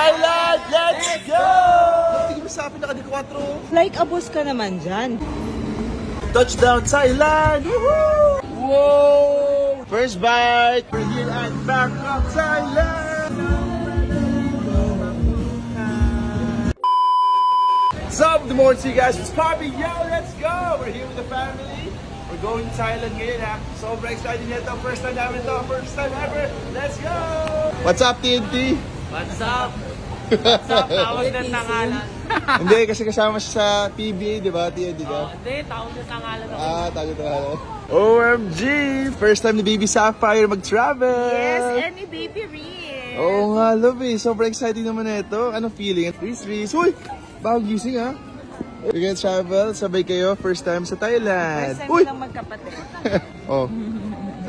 Thailand, let's go! Tingin mo sa akin, naka 4. Like a boss ka naman dyan. Touchdown Thailand! Woohoo! Whoa! First bite! We're here at Bangkok, Thailand! Sup, good morning to you guys. It's Poppy. Yo, let's go! We're here with the family. We're going to Thailand ngayon ha. Sobrang excited nito. First time namin ito. First time ever. Let's go! What's up, TNT? What's up? Tawag ng tangalan. Hindi, kasi kasama siya sa PBA, di ba? TNT ka? Oh, Hindi, tawag ng tangalan. Ah, tago tago. OMG! First time ni Baby Sapphire mag-travel! Yes, and ni Baby Riz. Oo nga, love eh. Sobrang exciting naman na ito. Anong feeling? Reese, Reese. Uy! Bagong gising ha? We're gonna travel, sabay kayo, first time sa Thailand. First time Uy! lang magkapatid. oh.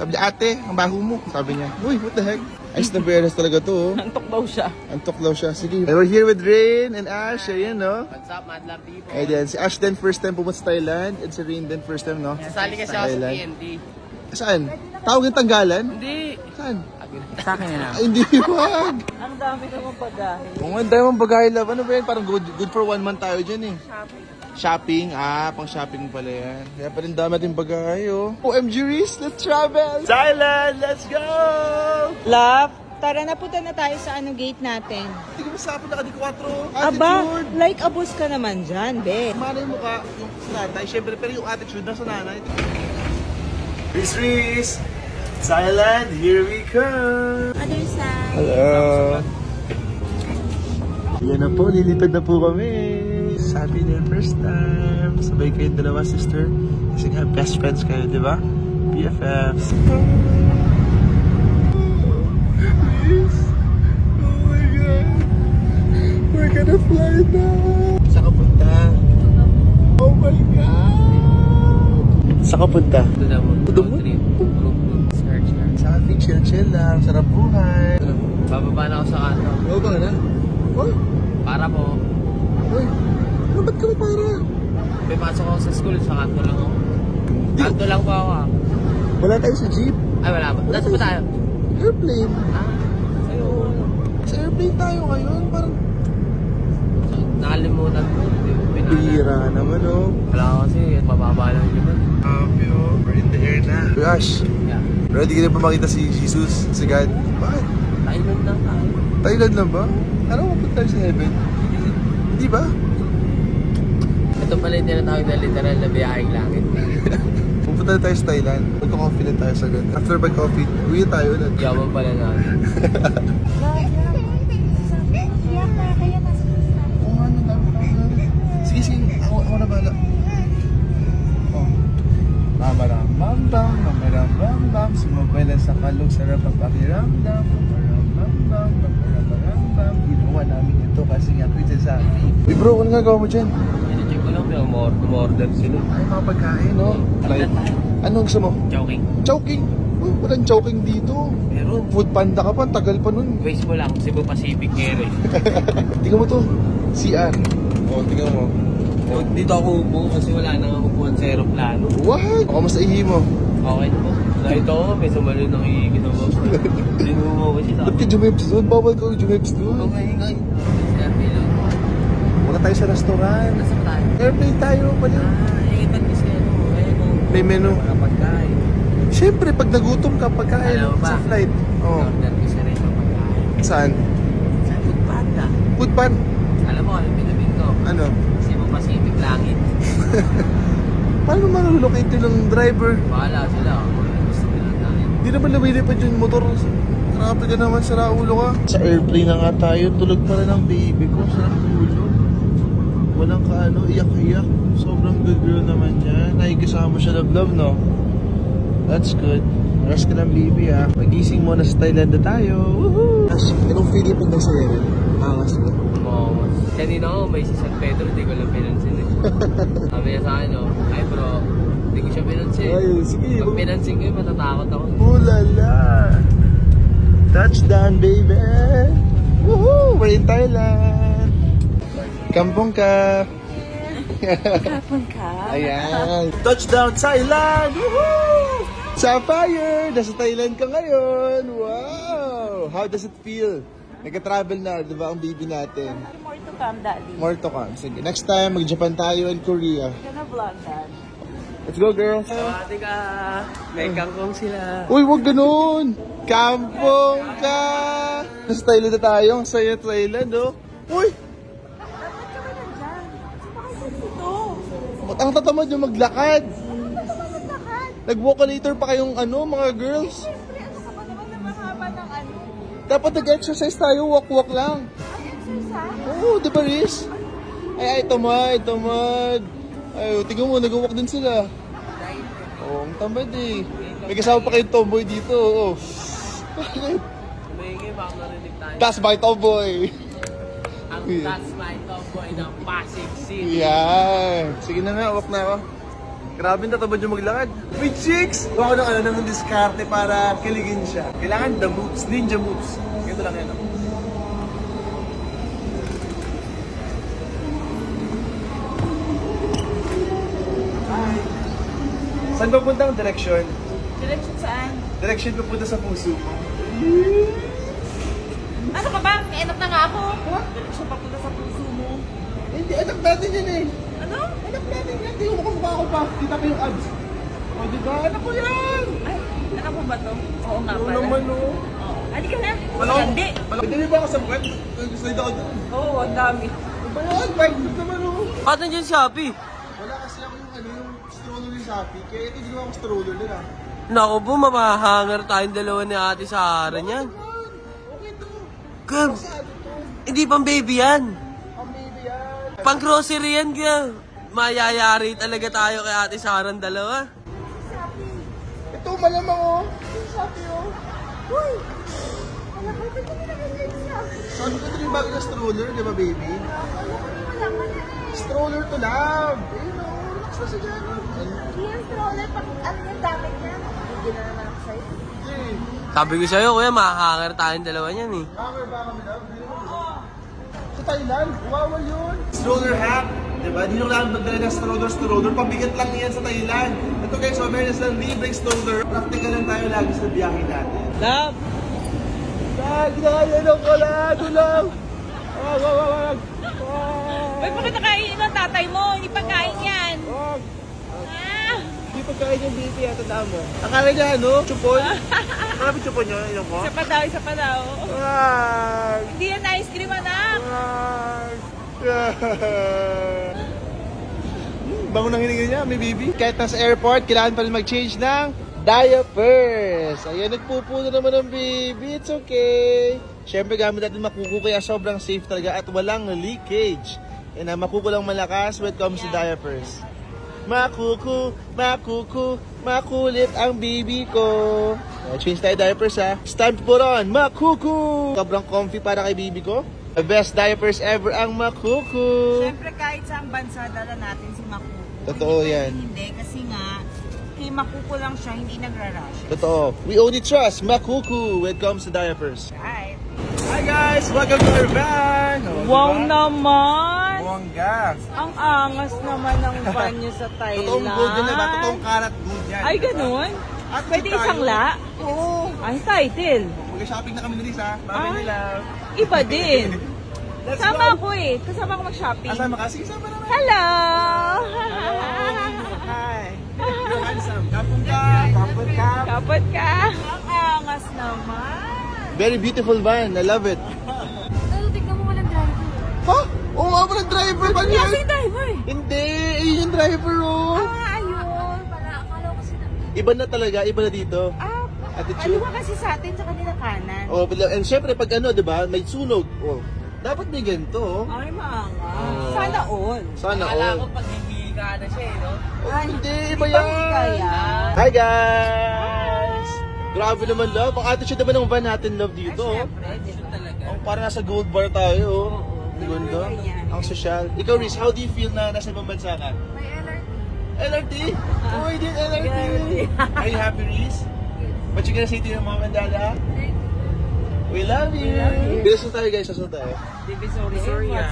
Sabi niya, ate, ang baho mo. Sabi niya, uy, what the heck? Ayos na beres talaga to. Oh. Antok daw siya. Antok daw siya. Sige. And we're here with Rain and Ash. Ayan, no? What's up, Madlang people? Ayan, si Ash din first time pumunta sa Thailand. And si Rain din first time, no? Sasali kasi ako sa. TNT. Saan? Tawag ng tanggalan? Hindi. Saan? Sa akin na Ay, hindi, wag. Ang dami naman pagahe. Kung ang dami mong bagay love, ano ba yan? Parang good, good for one month tayo dyan eh. Shopping. Shopping, ah, pang shopping pala yan. Kaya pa rin dami natin bagay, oh. OMG Reese, let's travel! Thailand, let's go! Love, tara na punta na tayo sa ano gate natin. Tingin mo sa akin, naka 4. Aba, like a boss ka naman dyan, be. Mana yung mukha, yung sa nanay, syempre, pero yung attitude na sa nanay. Reese, Reese! Thailand, here we come! Other side. Hello! Yan na po, lilipad na po kami. Sabi niya, first time. Sabay kayong dalawa, sister. Kasi nga, best friends kayo, di ba? BFFs. Please. Oh my God. We're gonna fly now. Saan ka punta? Oh my God. Saan ka punta? Na mo. Ito mo? Ating chill-chill lang. Sarap buhay. Bababa na ako sa kanto. Oo ba na? Oh, Para po. Uy, ano ba't ka para? May pasok ako sa school. Sa kanto lang ako. Kanto lang po ako. ah. Wala tayo sa jeep. Ay, wala ba? Nasa ba tayo? Airplane. Ah, ayun. Sa airplane tayo ngayon. Parang So, nakalimutan ko. Hindi bira naman, oh. Wala ko kasi. Mababa lang yun. Happy, oh. We're in the air na. Gosh, Yeah. ready ka na ba makita si Jesus, si God? Bakit? Thailand lang tayo. Thailand lang ba? Ano mapunta tayo sa heaven? Hindi ba? Ito pala yung tinatawag na literal na biyaheng langit. Pupunta tayo sa Thailand. Magka-coffee lang tayo sa God. After mag-coffee, uwi tayo ulit. Yaman pala natin. Oo nga, ang dami tayo. Sige, sige. Ako, ako na bahala. Oh. Mamaram bam bam, mamaram bam bam, sumabay lang sa kalog, sarap ang pakiramdam. Mamaram bam bam, mamaram bam bam. Ginawa namin ito kasi nga Princess Safi. Uy bro, ano nga gawa mo dyan? Ini-check ko lang, pero umorder sila. Ay, mga pagkain, no? Right. Anong gusto mo? Joking. Chowking. Uy, walang chowking dito. Pero, Food panda ka pa, tagal pa nun. waste mo lang, Cebu Pacific Air eh. Tingnan mo to. CR. Oh, tingnan mo. Dito ako upo kasi wala nang upuan sa aeroplano. What? Baka mas ihi mo. Okay po. Nakita ko, may sumalo ng iigit ako. Hindi mo kasi sa Ba't ka jumeps doon? Bawal ka jumeps doon. Okay, okay. Wala tayo sa restaurant. Nasa ba tayo? Airplane tayo pala. Ah, yung iba't kasi ano. May menu. Mga pagkain. Siyempre, pag nagutom ka, pagkain ba? sa flight. Oh. Order ko siya rin ng pagkain. Saan? Sa Food Panda. Food pan? Alam mo, alam pinabin ko. Ano? Pacific Langit. Paano ma-relocate yun ng driver? Bahala sila. Gusto nila namin. Hindi naman lumilipad yung motor. Grabe ka naman, sara ulo ka. Sa airplane na nga tayo, tulog pa rin ang baby ko. Sarap tulog. Walang kaano, iyak-iyak. Sobrang good girl naman niya. Nakikisama siya love love, no? That's good. Rest ka ng baby, ha? Magising mo na sa Thailand na tayo. Woohoo! Anong feeling pag nasa air? Angas ka. Oo. Kanina ako, may si San Pedro, hindi ko lang pinansin eh. Sabi niya sa akin, oh, ay bro, hindi ko siya pinansin. Ay, sige. Pag pinansin ko yun, matatakot ako. Ulala! Touchdown, baby! Woohoo! We're in Thailand! Kampong ka! Kapon ka? Ayan! Touchdown, Thailand! Woohoo! Sapphire! Nasa Thailand ka ngayon! Wow! How does it feel? Nagka-travel na, di ba, ang baby natin. More to come, Daddy. More to come. Sige, next time, mag-Japan tayo and Korea. Gonna vlog that. Let's go, girls. Ate ka, may kangkong sila. Uy, wag ganun! Kampong ka! Nasa Thailand na tayo. Ang saya Thailand, oh. Uy! Dapat ka ba nandyan? Ka dito. Ang tatamad yung maglakad. Nag-walkalator pa kayong ano, mga girls. Siyempre, ano ka ba naman na mahaba ng ano? Dapat nag-exercise tayo, walk-walk lang. Ay, exercise. Oo, di ba, Riz? Ay, ay, tamad, tamad. Ay, tingnan mo, nag-walk din sila. Oo, ang tamad eh. May kasama pa kayong tomboy dito, oo. May baka marinig tayo. That's my tomboy. Ang That's My Tomboy ng Pasig City. Yan. Sige na nga, walk na ako. Grabe na tatamad yung maglakad. With chicks! Gawa ko ng ano, ng diskarte para kiligin siya. Kailangan the moves, ninja moves. Ganito lang yan. oh. Hi. Saan ba punta ang direction? Direction saan? Direction ko punta sa puso ko. Ano ka ba? May anak na nga ako. Direction papunta sa puso mo. Hindi, anak natin yan eh. Ano? Anak natin ko. Kita pa yung abs. O, di ba? Anak ko yan! Ay, anak mo ba to? Oo nga Oo pala. naman, oh. Oo. Halika na. Malo? Hindi. Malo? Hindi ba ako sa buwan? Gusto nito ako doon. Oo, ang dami. Ano ba yan? Bike food naman, oh. Ba't nandiyan si Happy? Wala kasi ako yung ano, yung stroller ni Shopee. Kaya ito ginawa ko stroller nila. Naku po, mapahangar tayong dalawa ni ate sa Aaron yan. Okay to. Ito? hindi pang baby yan. Ang baby yan. Pang grocery yan, Gab. Mayayari talaga tayo kay ate Saran dalawa. Ito malamang, oh. Yung Shopee, oh. Uy! Alam ko, ba't hindi na ganyan siya? Sabi ko ito yung bago na stroller, di ba, baby? Eh. Stroller to love. Ayun, oh. Relax na siya dyan. oh. Hindi yung stroller, pag ano yung damit niya? Hindi na naman ako sa'yo. Sabi ko sa'yo, kuya, mahahangar tayong dalawa niyan eh. Hammer ba kami, love? Thailand, bawal yun. Stroller hack. Diba? Di nyo kailangan magdala ng stroller, stroller. Pabigat lang yan sa Thailand. Ito guys, so meron silang libreng stroller. Practical lang tayo lagi sa biyahe natin. Love! Dad, ginagayan ako lang. Tulong. Wag, wag, wag, wag. Uy, bakit nakain ng tatay mo? Hindi pagkain yan. Wag. Ah! Hindi pagkain yung baby yata tama mo. Akala niya ano? Chupon? Mo chupon niya? Inom ko? Isa pa daw, isa pa daw. Wag. Hindi yan ice cream, anak. Wag. Bango ng hininga niya, may baby. Kahit nasa airport, kailangan pa rin mag-change ng diapers. Ayan, nagpupuno naman ng baby. It's okay. Siyempre, gamit natin makuku kaya sobrang safe talaga at walang leakage. Uh, makuku lang malakas when it comes to diapers. Makuku, makuku, makulit ang baby ko. Uh, change tayo diapers ha. It's time to put on makuku. Sobrang comfy para kay baby ko. The best diapers ever ang makuku. Siyempre, kahit saan bansa, dala natin si Makuko. Totoo yan. Hindi, kasi nga, kay Makuko lang siya, hindi nagra-rush. Totoo. We only trust Makuku when it comes to diapers. Right. Hi guys! Welcome to our van! Oh, Wow diba? naman! Ang angas naman ng van niyo sa Thailand. Totoong gold yan, diba? Totoong karat gold yan. Ay, ganun? At Pwede tayo- isang la? Oo. Ang title. Mag-shopping na kami ni Lisa. Mami Ah. nila. Iba din. Let's Kasama go! ako eh. Kasama ako mag-shopping. Asama ka? Sige, sama naman. Hello! Hi! You're handsome. Kapon ka! Kapon ka! Kapot ka. Ang angas naman. Very beautiful van. I love it. Oo nga pala driver ba Kasi yan? driver. Hindi! Ayun yung driver oh! Ah, ayun. Pala, akala ko sila. Iba na talaga. Iba na dito. Ah, Attitude. kaliwa kasi sa atin sa kanila kanan. Oh, and syempre pag ano, 'di ba, may sunog. Oh, dapat may ganito. oh. Ay, maangas. Oh. Sana all. Sana Akala ko all. pag hindi ka na siya eh, no? Oh, hindi, iba yan. Hi guys! Grabe naman love. Ang attitude naman ng van natin love dito. oh. Dito talaga. Ang parang nasa gold bar tayo. Oh. Ang. Ganyan. Ang social. Ikaw Riz, how do you feel na nasa ibang bansa ka? May alert. LRT? Oh, I did LRT. LRT. Are you happy Riz? What you gonna say to your mom and dad? ah? Thank We love you. Bilis na tayo guys, saan tayo? Divisoria.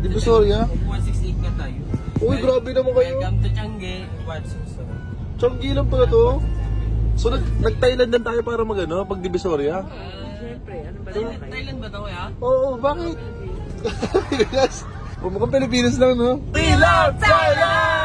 Divisoria? 168 nga tayo. Uy, grabe naman kayo. Welcome to Changi. 168. Changi lang pala to. So, nag, nag-Thailand lang tayo para mag ano, pag Divisoria? Siyempre, ano ba Thailand, ba to kaya? Oo, bakit? Pilipinas. Pumukhang Pilipinas lang, no? We love Thailand!